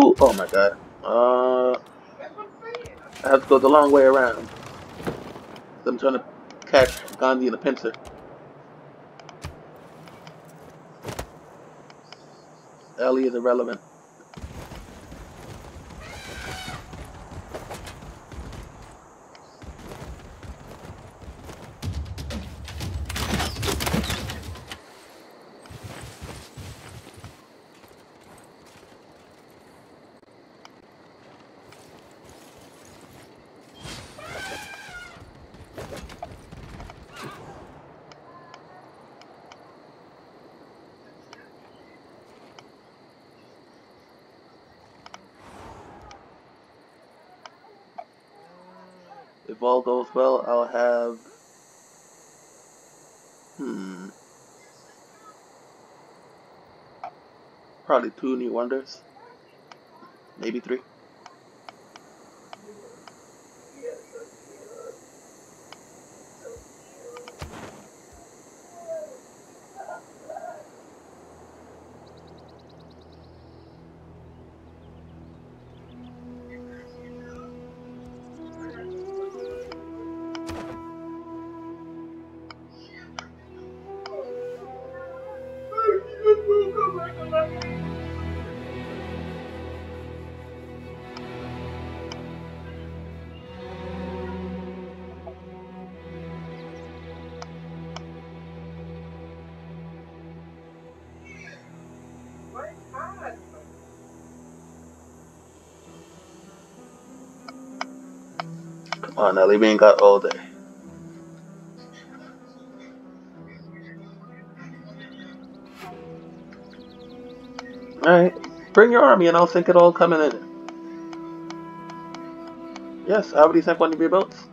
Who? Oh my god. Uh, I have to go the long way around. I'm trying to catch Gandhi in a pincer. Ellie is irrelevant. If all goes well, I'll have. Hmm. Probably two new wonders. Maybe three. On, Ellie, we ain't got all day. Alright, bring your army and I'll sink it all coming in. Yes, I already sent one of your boats.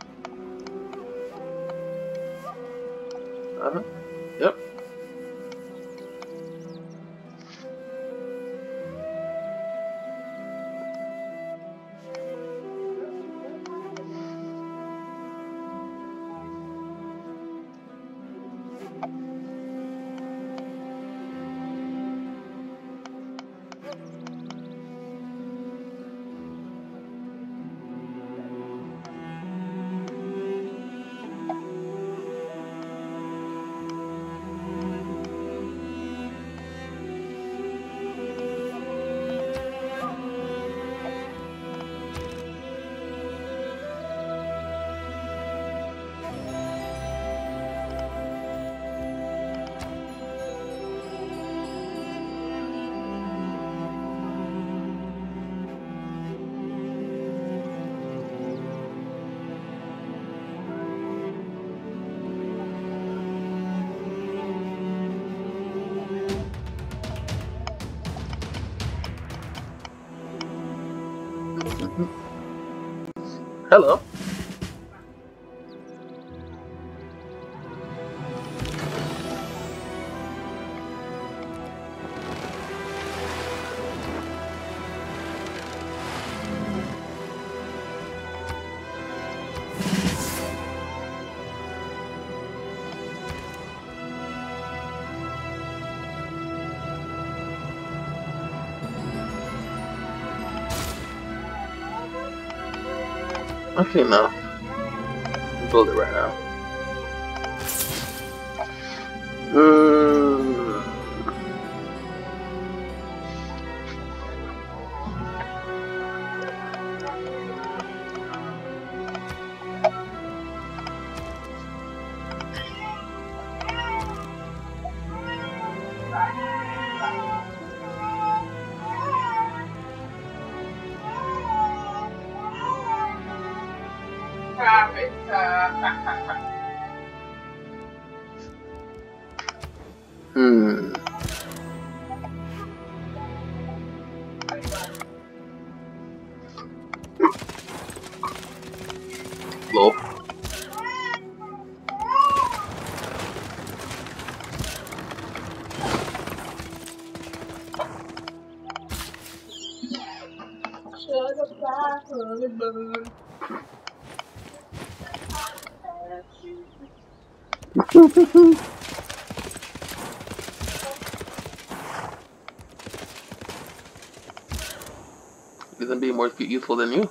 Hello. Actually, no. Build it right now. More useful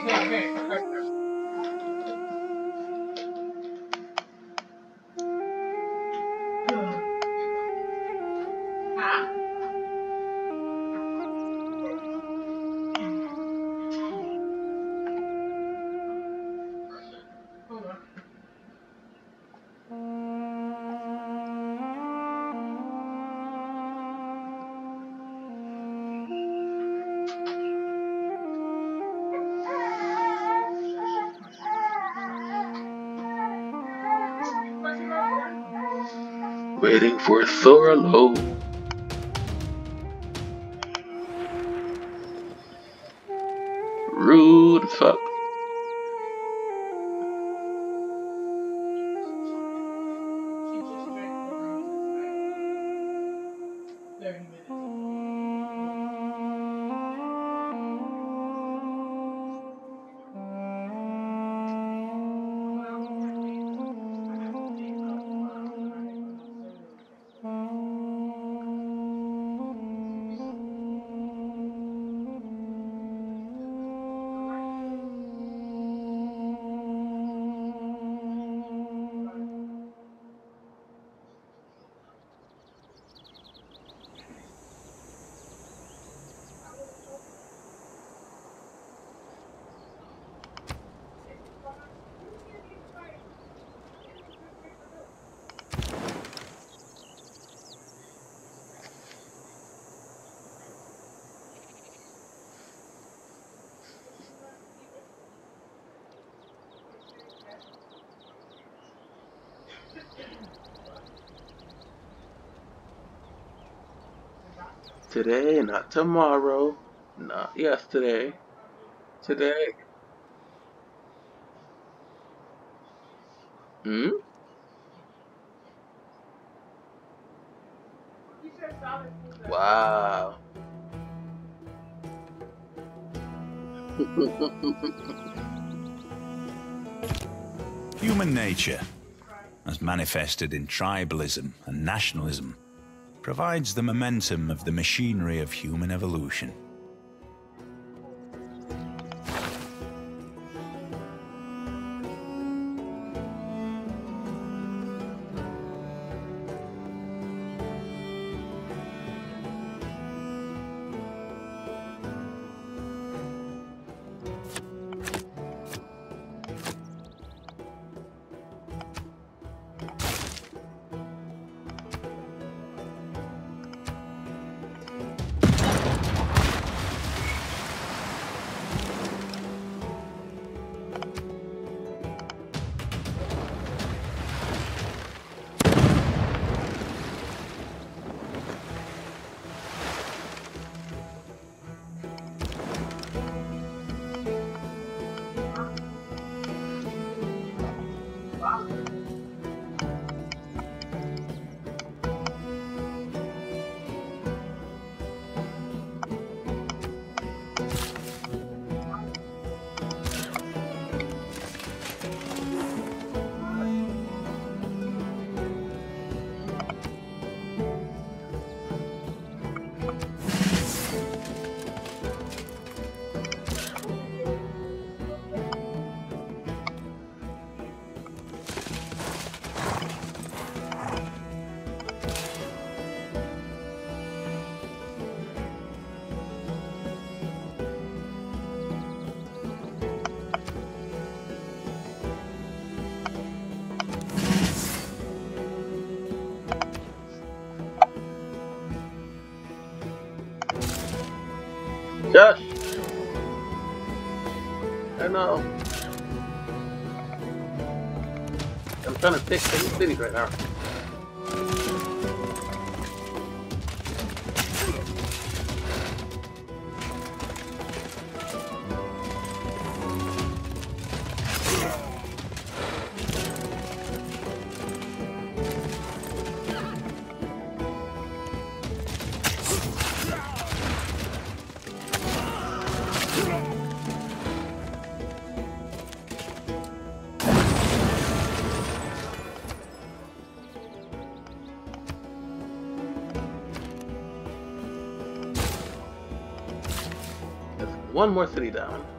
確かに。Waiting for Thor Today, not tomorrow, not yesterday. Today. Hmm? Wow. Human nature, as manifested in tribalism and nationalism, provides the momentum of the machinery of human evolution. I'm trying to fix any cities right now. One more city down.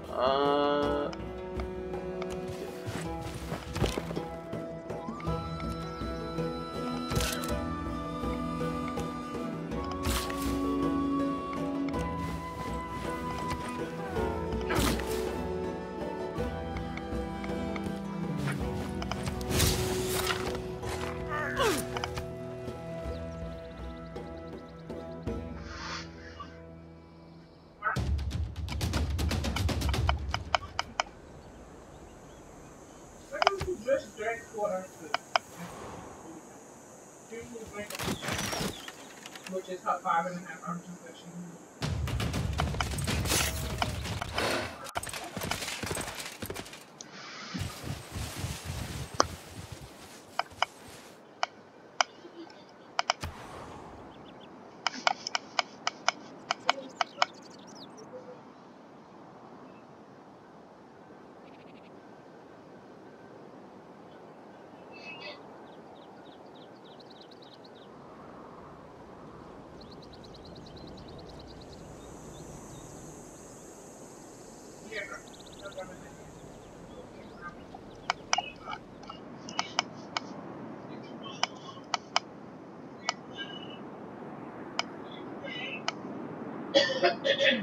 and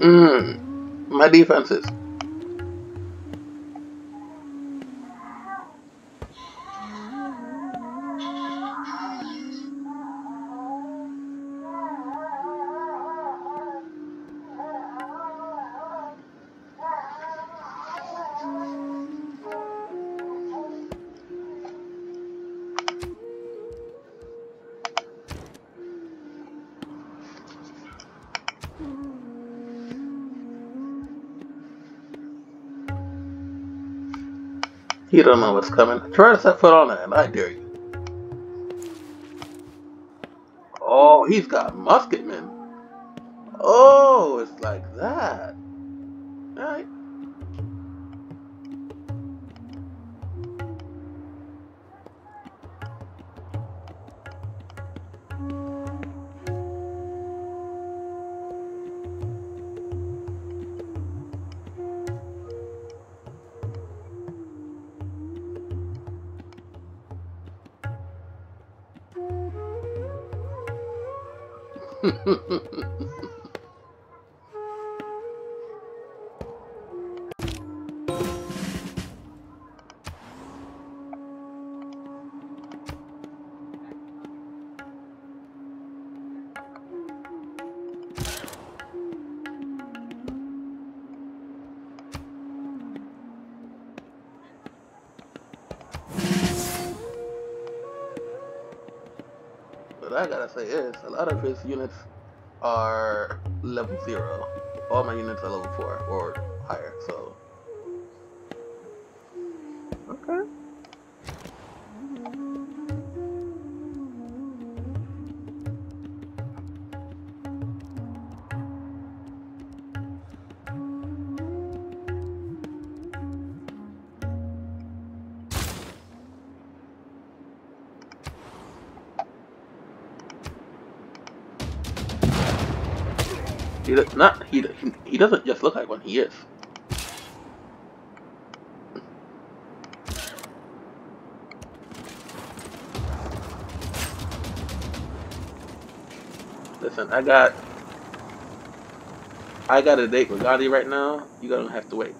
mm, my defenses. Don't know what's coming. Try to set foot on it, and I dare you. Oh, he's got musketmen. Oh, say is, a lot of his units are level zero. All my units are level four or is. Listen, I got I got a date with Gotti right now. You gonna have to wait.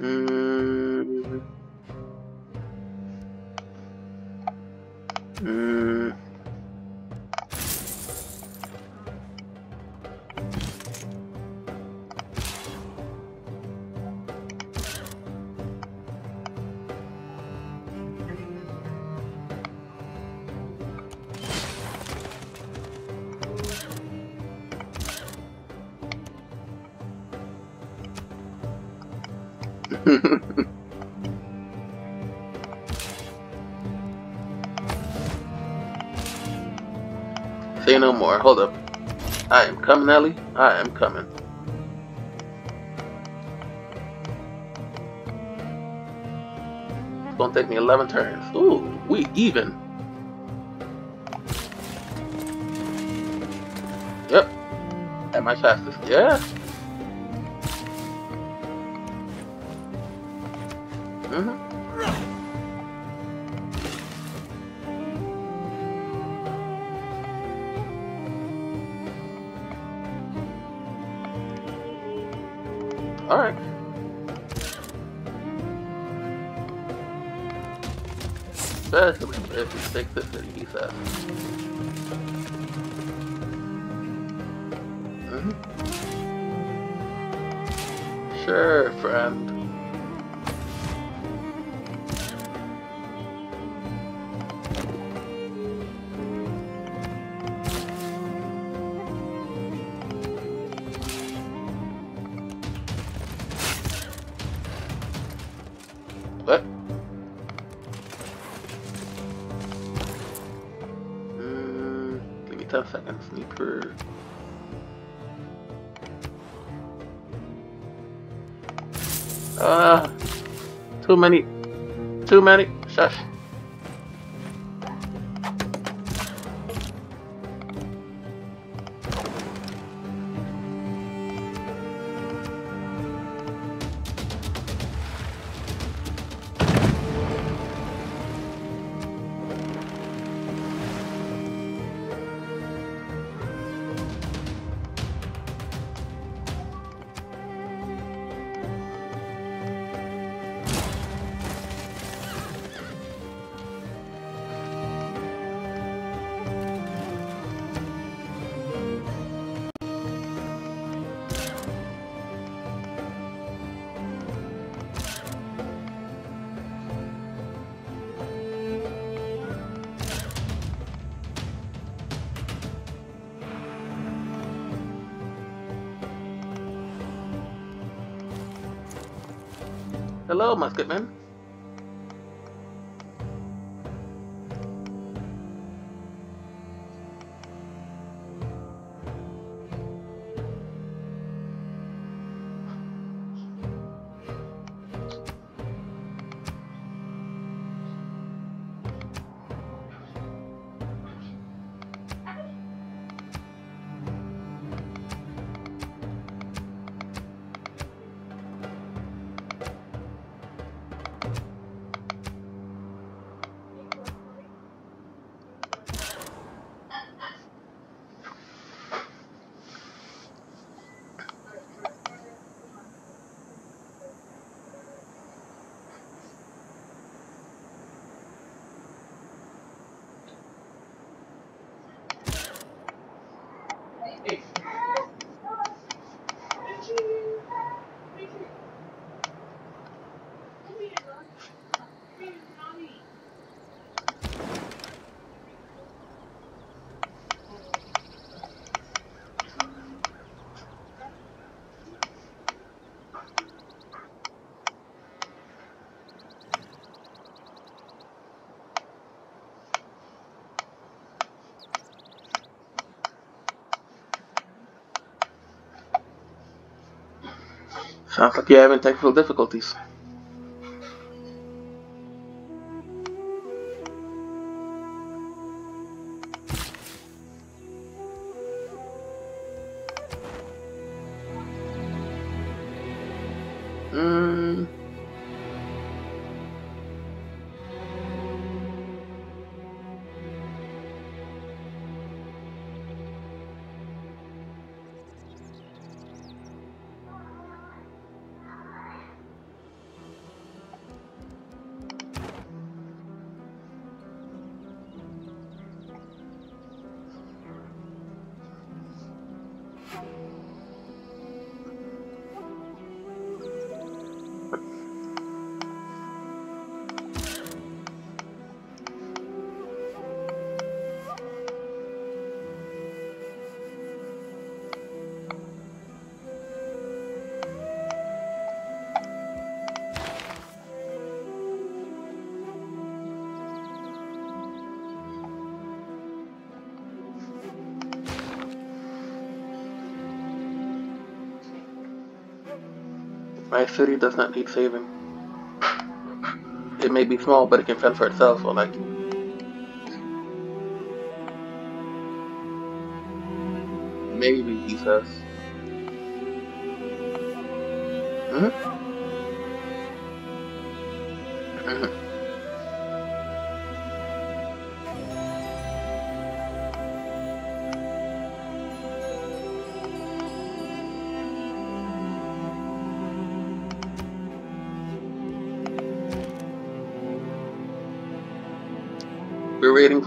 Mm. Mm. Say no more. Hold up. I am coming, Ellie. I am coming. It's gonna take me 11 turns. Ooh, we even. Yep. At my fastest. Yeah. If he takes this city. Mm-hmm. Sure, friend. Many. Too many. Shush. Hello, Sounds like you're having technical difficulties. My city does not need saving. It may be small, but it can fend for itself, so like. Maybe, he says.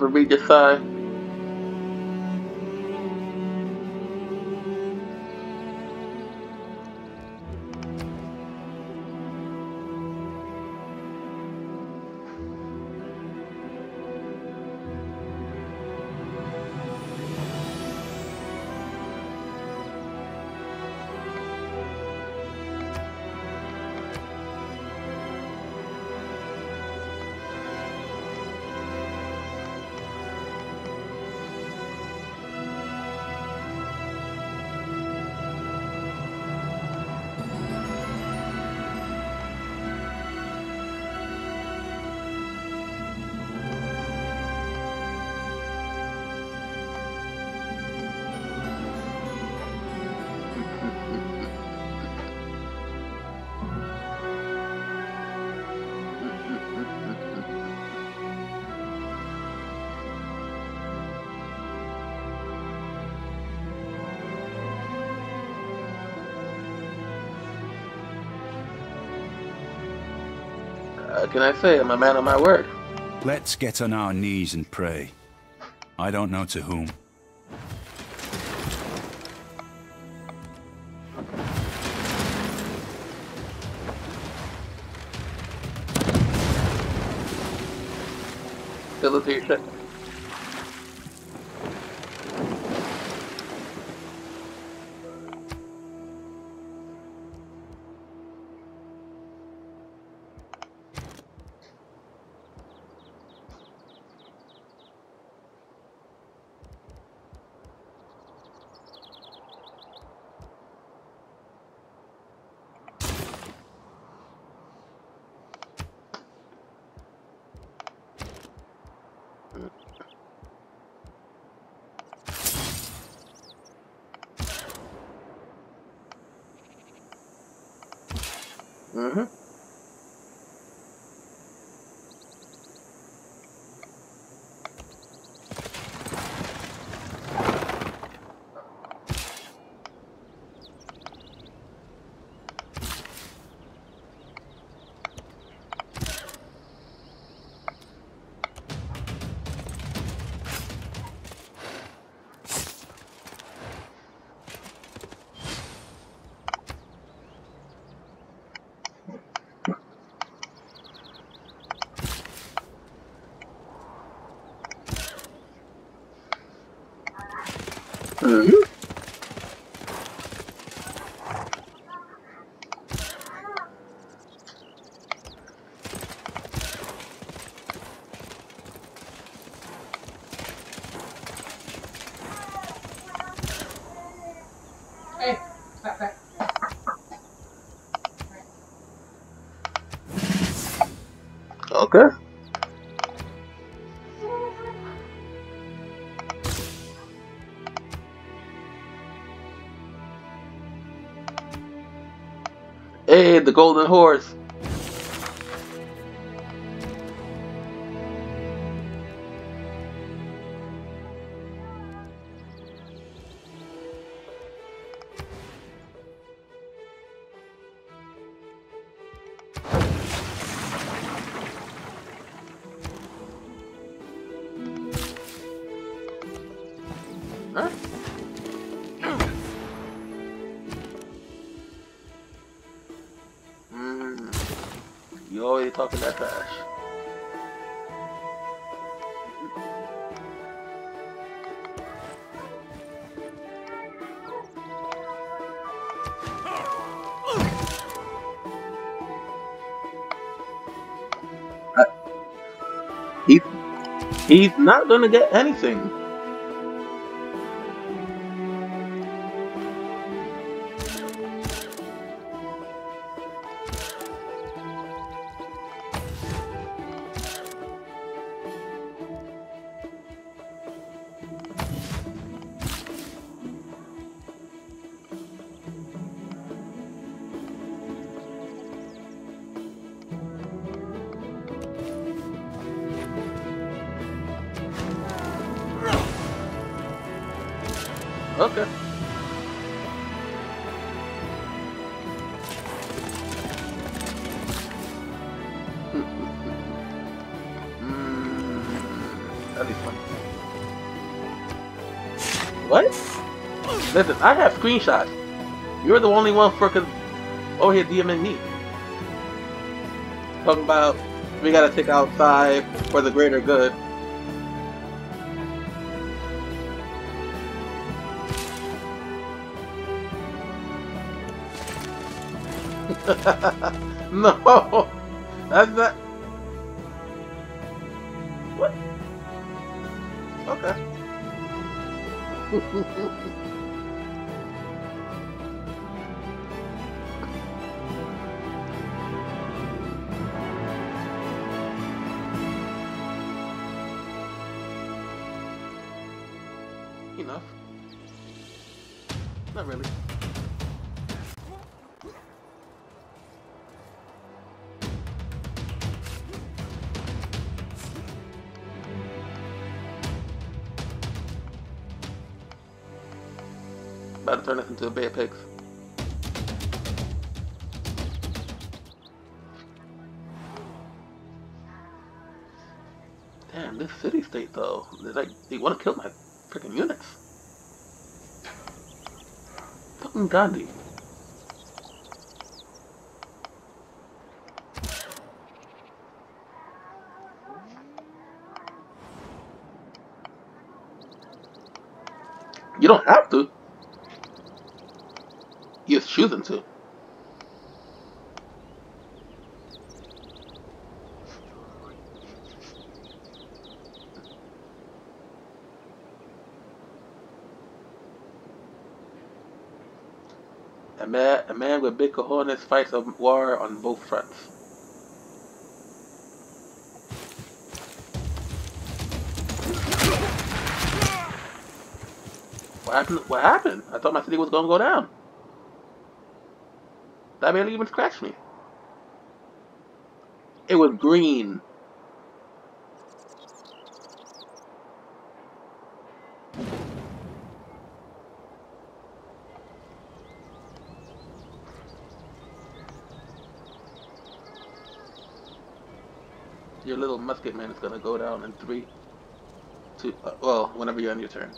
We're waiting for Regis Sai. Uh, can I say I'm a man of my word? Let's get on our knees and pray. I don't know to whom. The golden horse. Talking that trash. He, he's not gonna get anything. I have screenshots. You're the only one freaking over here DMing me. Talking about we gotta take out five for the greater good. no, that's not. What? Okay. to of Pigs. Damn, this city state though, they like they want to kill my freaking units. Fucking Gandhi. You don't have to. You're choosing to. A man, with big cojones fights a war on both fronts. What happened? What happened? I thought my city was gonna go down. That barely even scratched me. It was green. Your little musket man is gonna go down in three, two. Uh, well, whenever you're on your turn.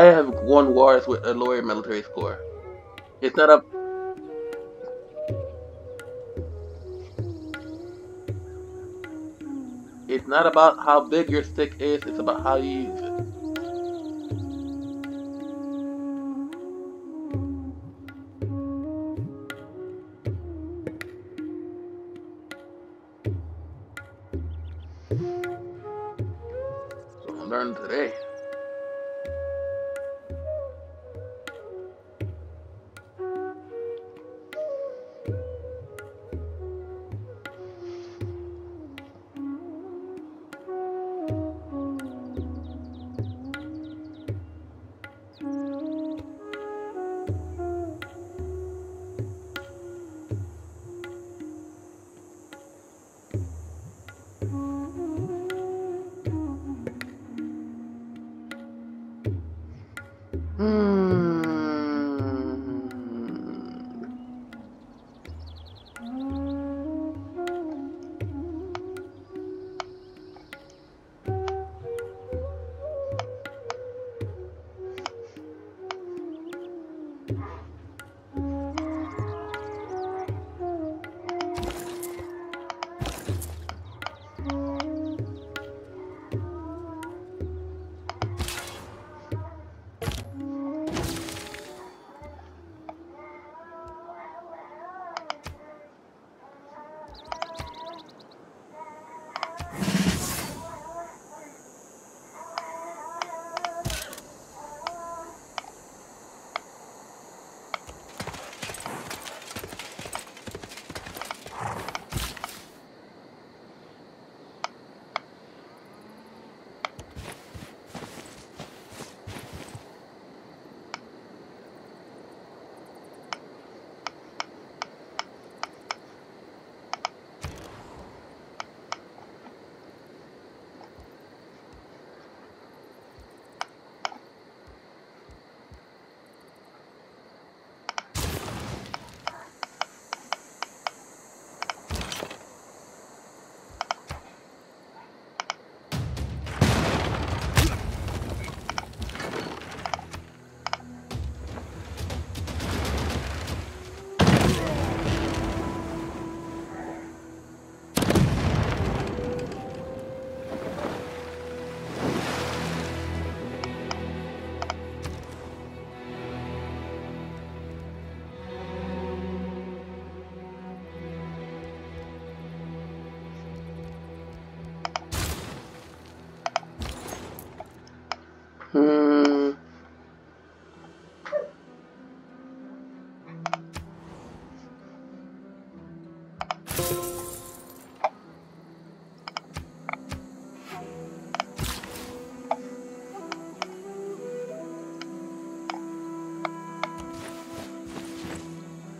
I have won wars with a lower military score. It's not a. It's not about how big your stick is. It's about how you use it.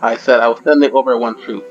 I said I was sending over one troop.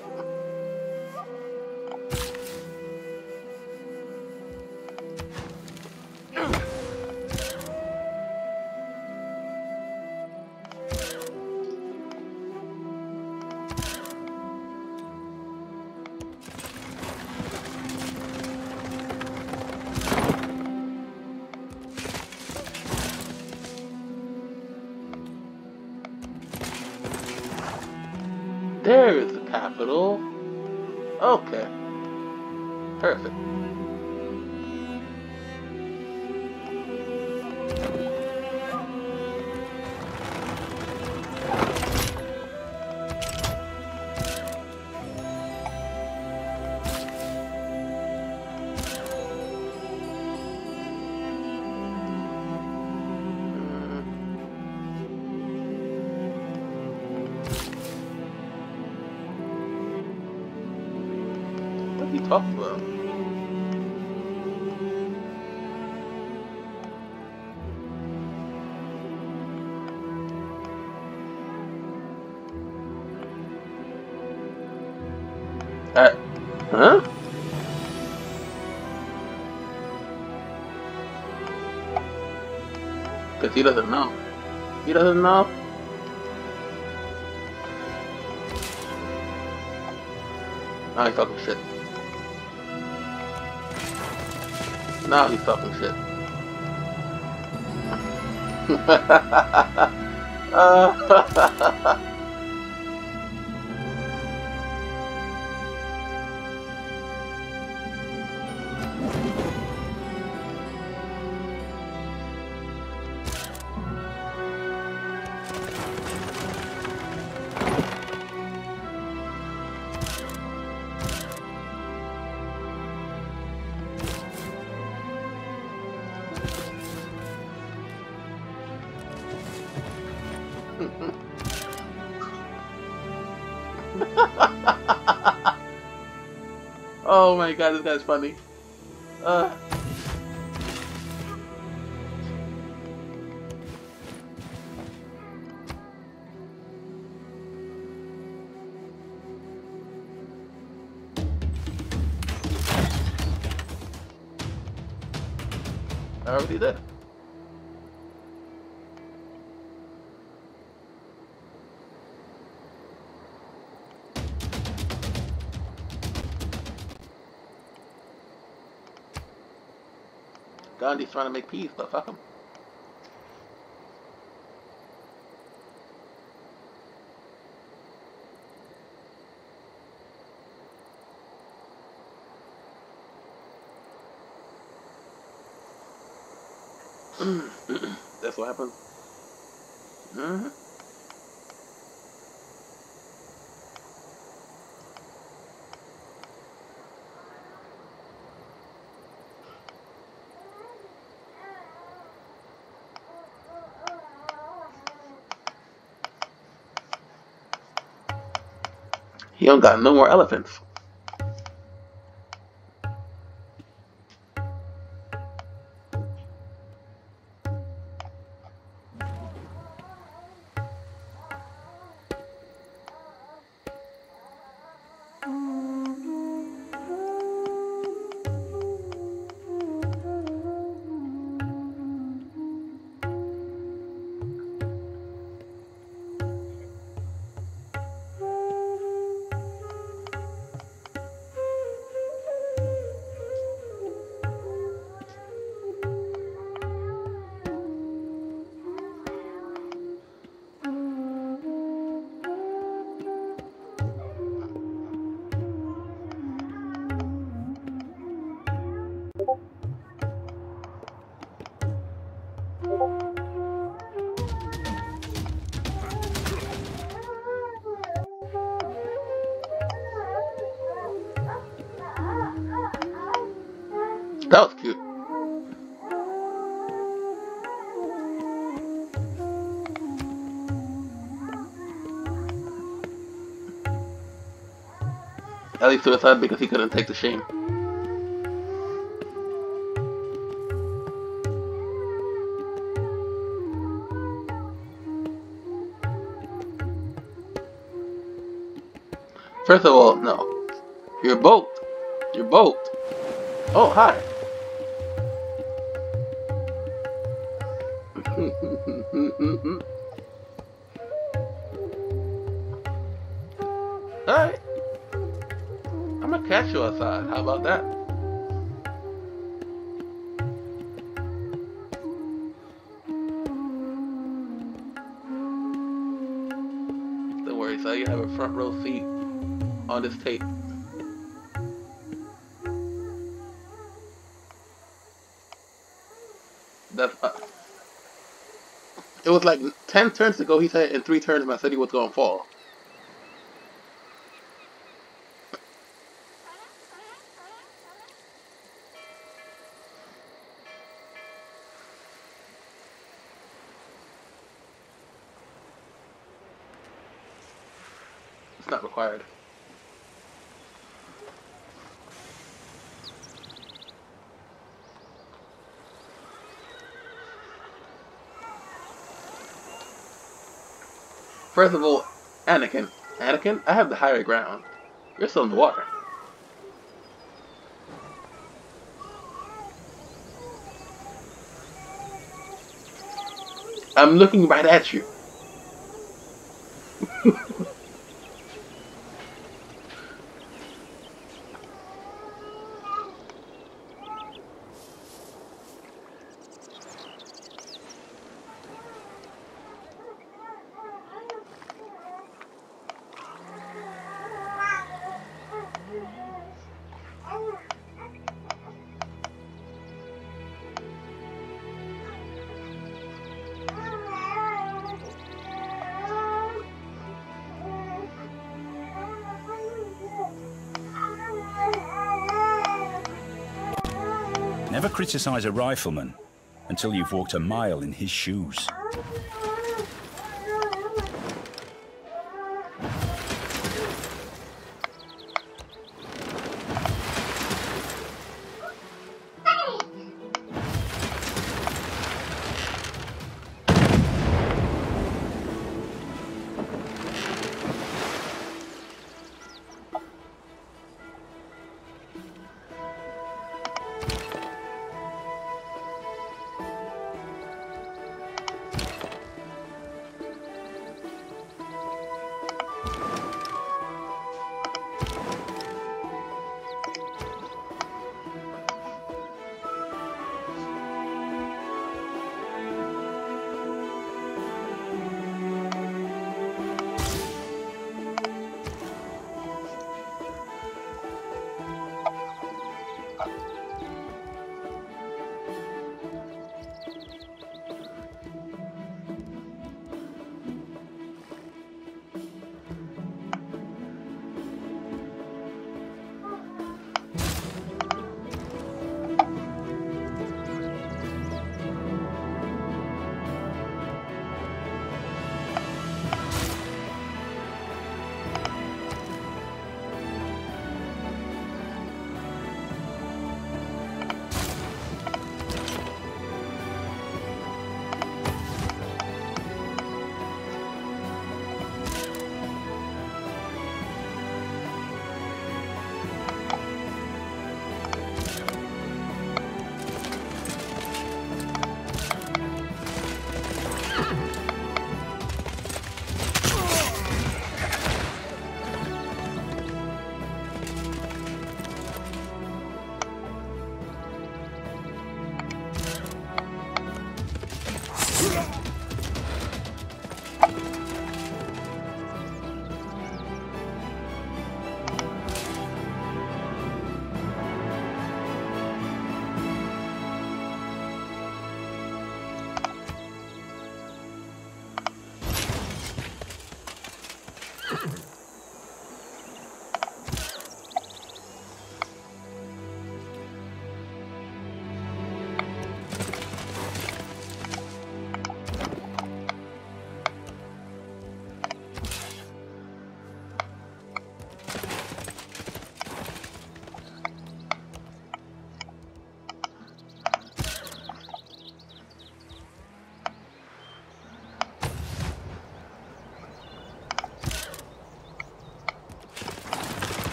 He doesn't know. He doesn't know. Now he's talking shit. Now he's talking shit. uh, this guy's funny. Uh. I already did. Gandhi's trying to make peace, but fuck him. That's what happened. Mm -hmm. Don't got no more elephants. At suicide because he couldn't take the shame. First of all, no. You're boat. You're boat. Oh, hi. This tape. That's uh, it was like 10 turns ago, he said in 3 turns my city was to fall. It's not required. First of all, Anakin. Anakin, I have the higher ground. You're still in the water. I'm looking right at you. Never criticize a rifleman until you've walked a mile in his shoes.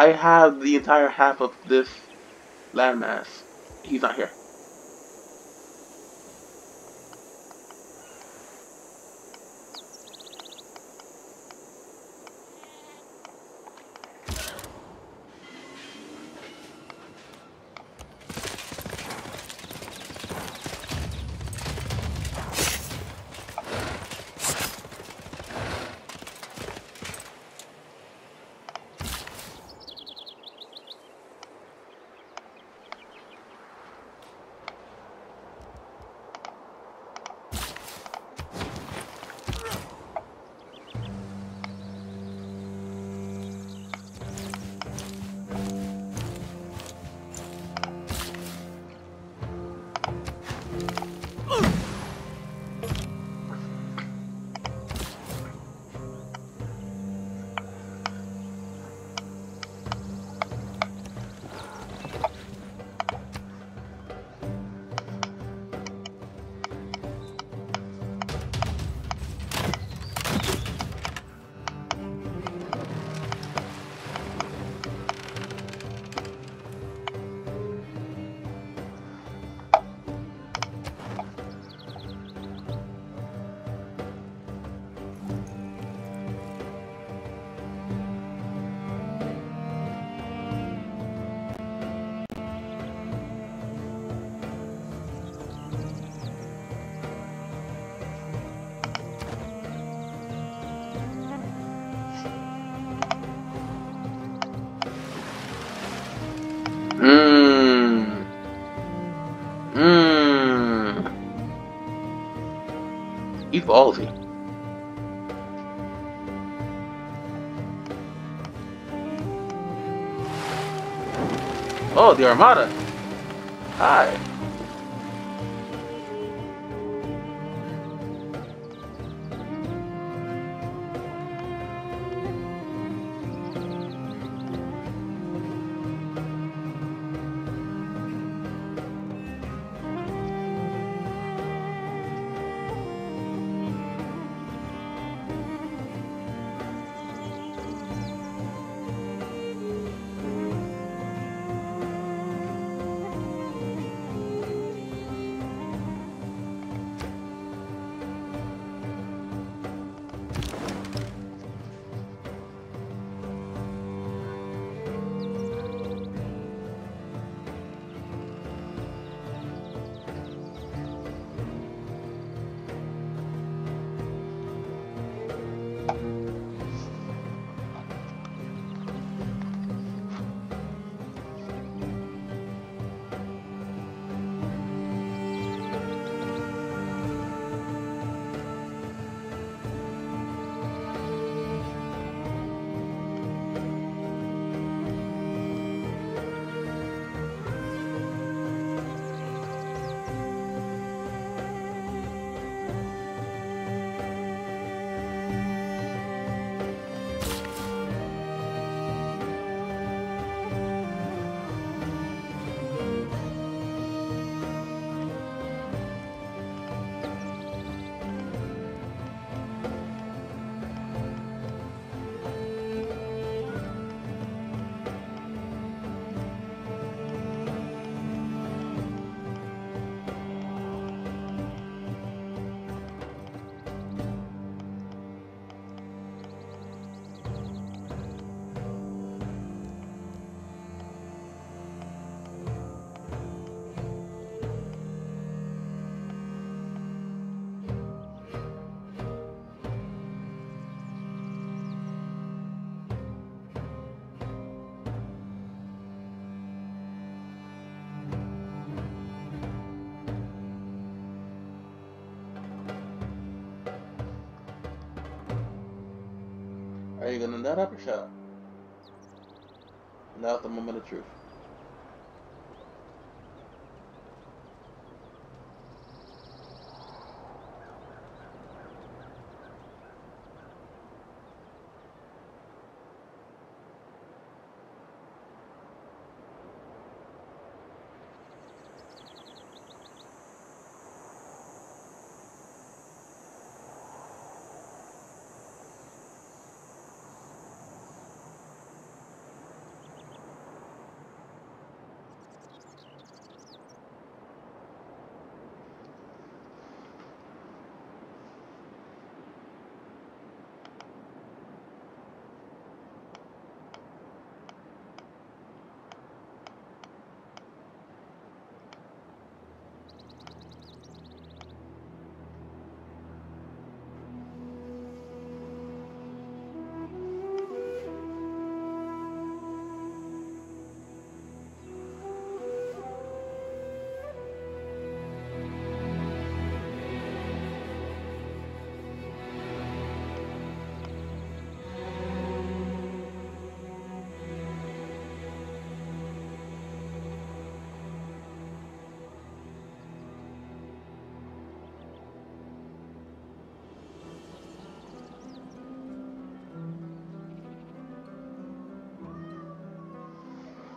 I have the entire half of this landmass. He's not here. Oh, the Armada. Hi. Nut up or shut? Now's the moment of truth.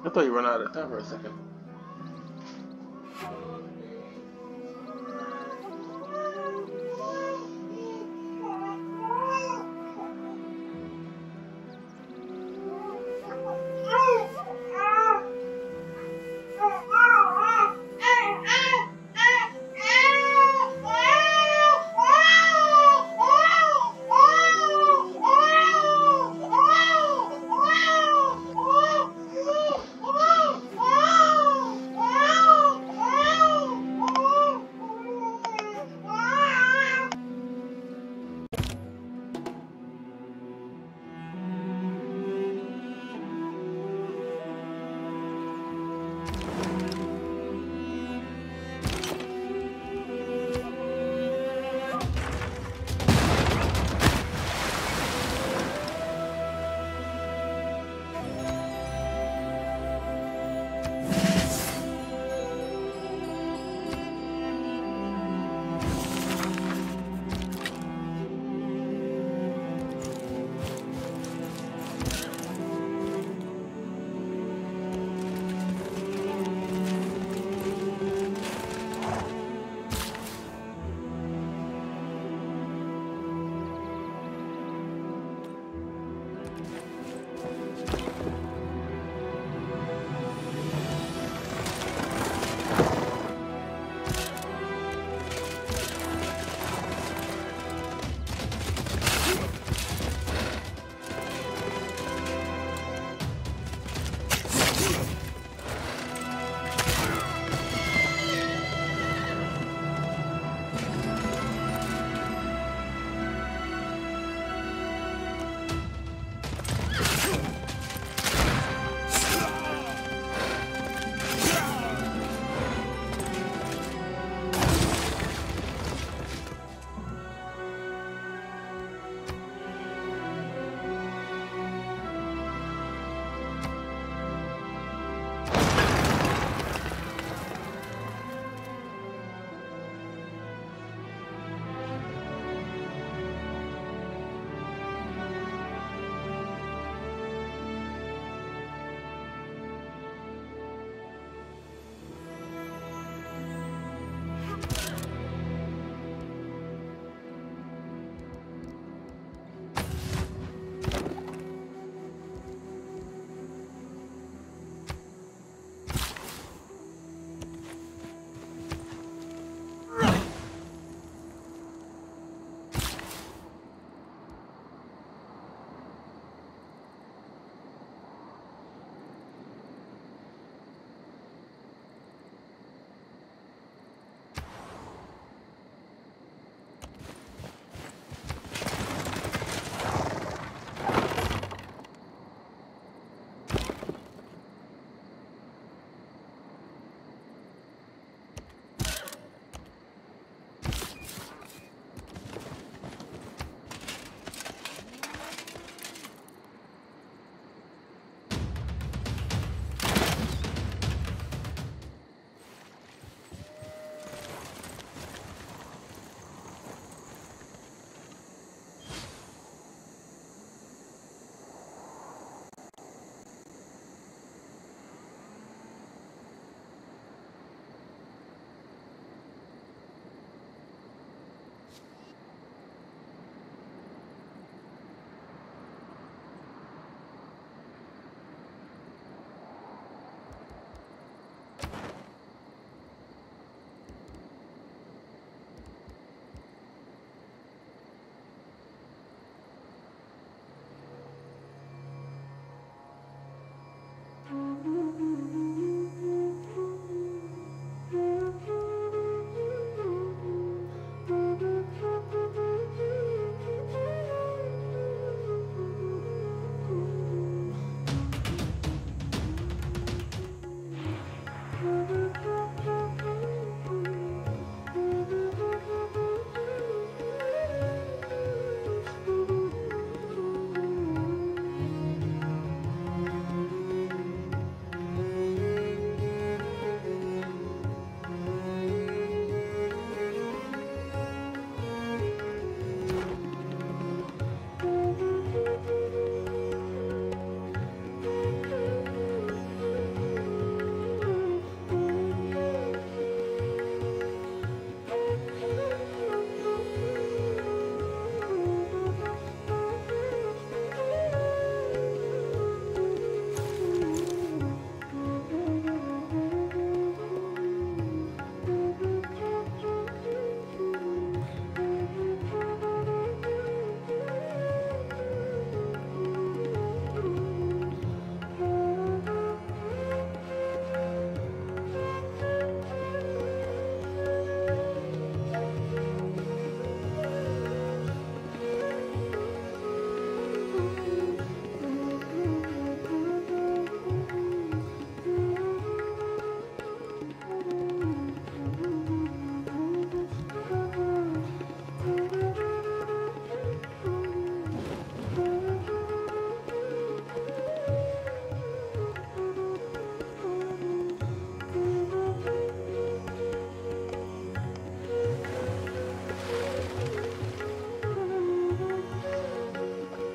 I thought you ran out of time for a second.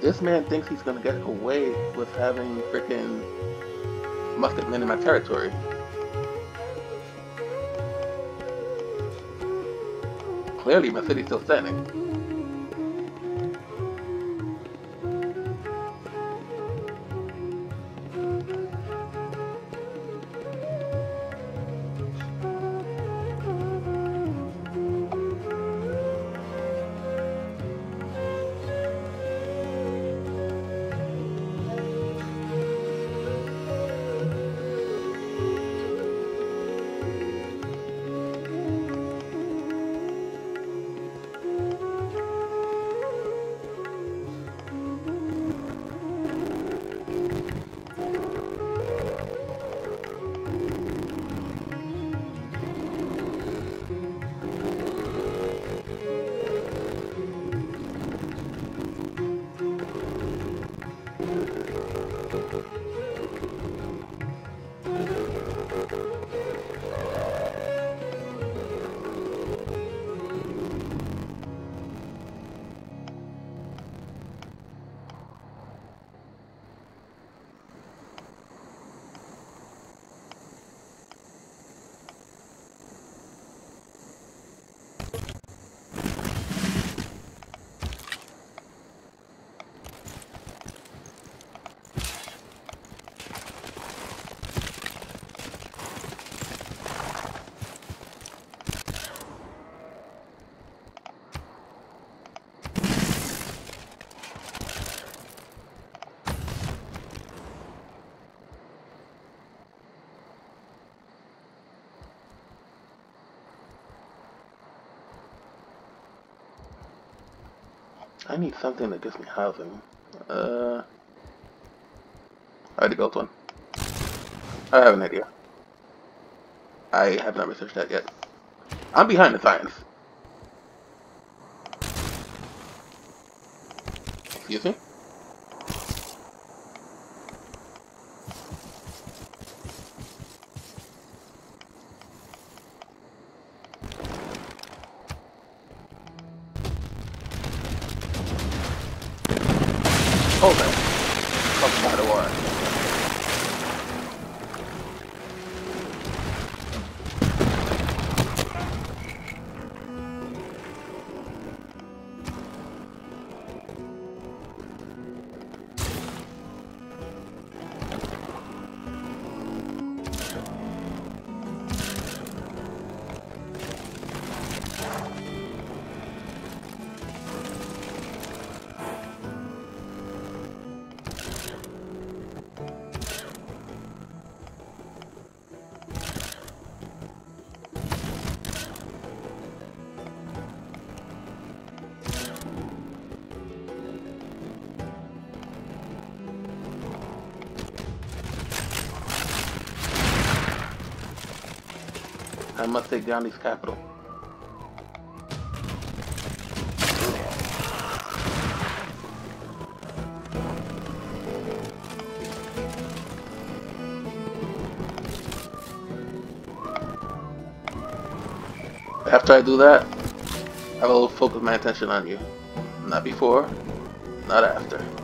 This man thinks he's gonna get away with having freaking musket men in my territory. Clearly, my city's still standing. I need something that gives me housing. Uh, I already built one. I have an idea. I have not researched that yet. I'm behind the science. Excuse me? Must take down this capital. After I do that, I will focus my attention on you. Not before, not after.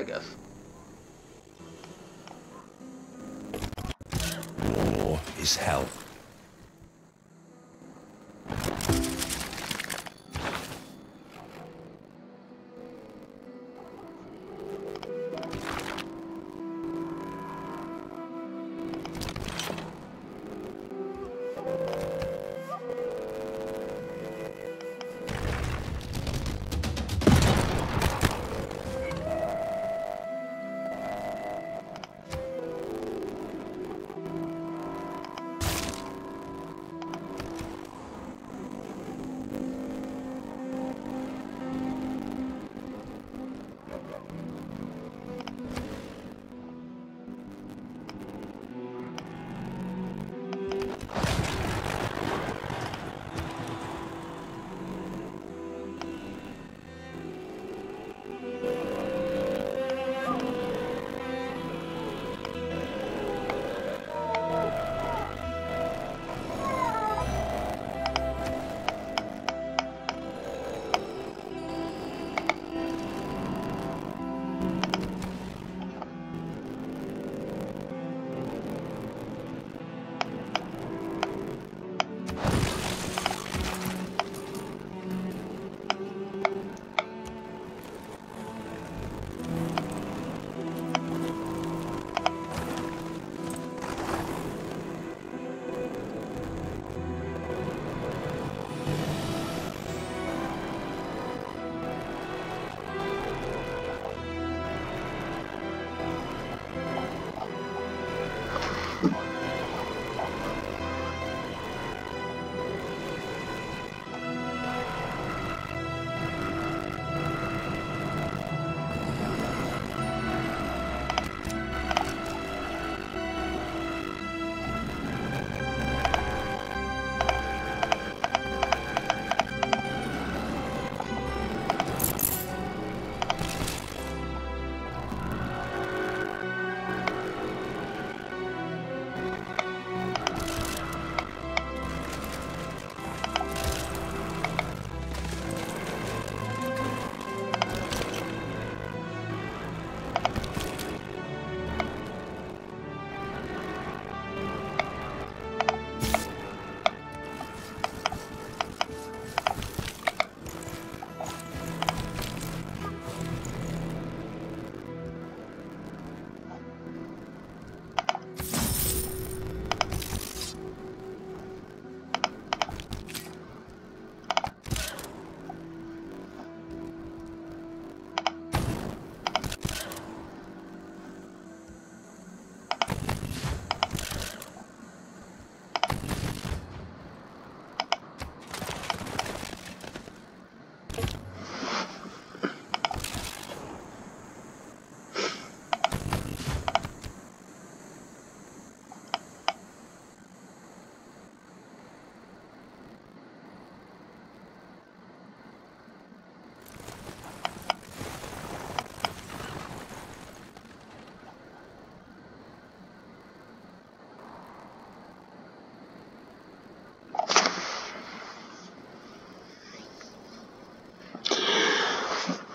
I guess. War is hell.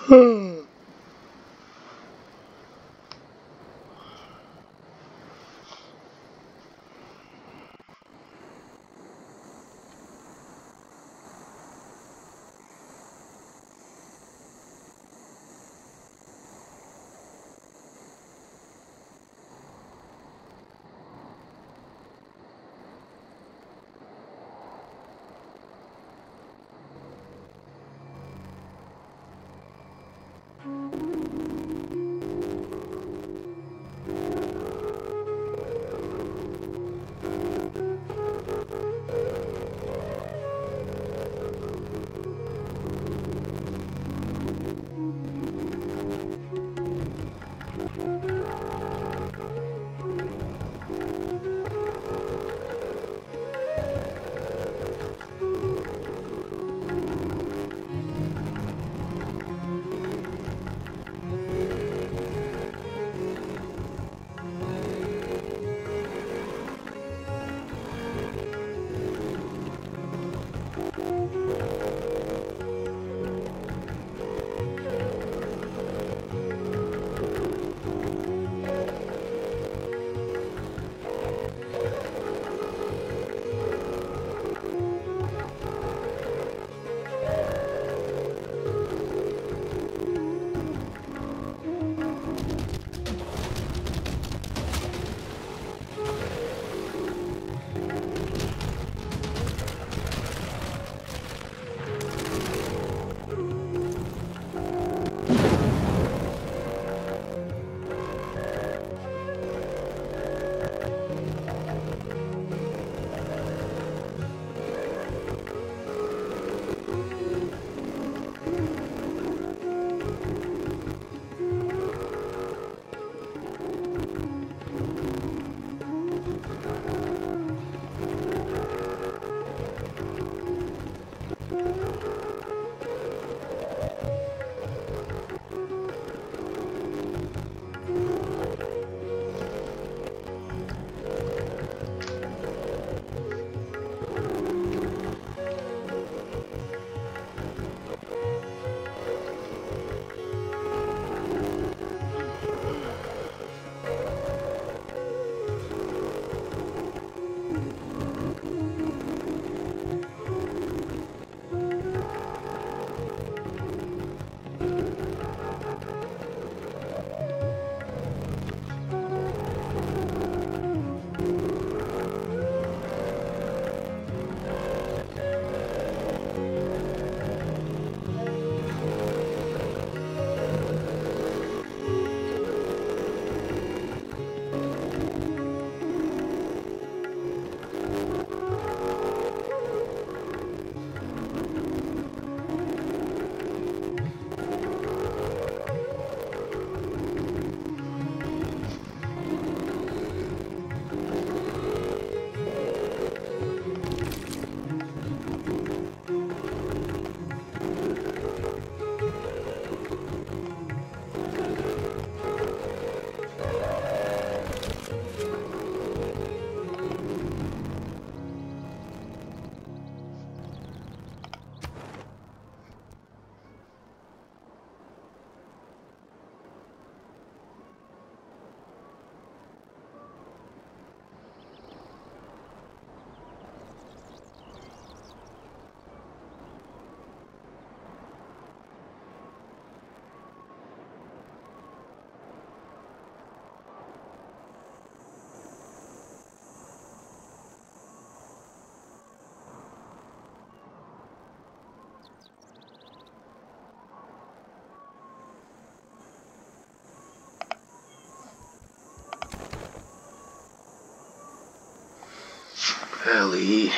Hmm. Ellie.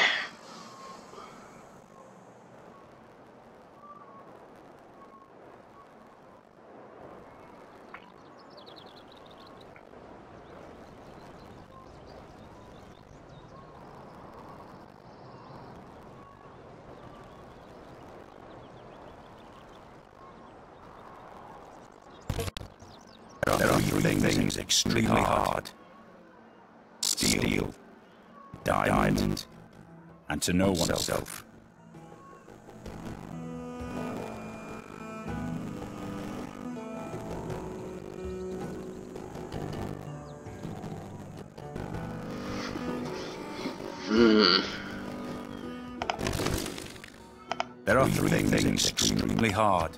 There are three things extremely hard. To know oneself. Hmm. There are three things extremely hard.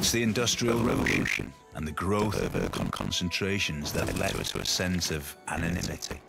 It's the Industrial Revolution and the growth of urban concentrations that led to a sense of anonymity.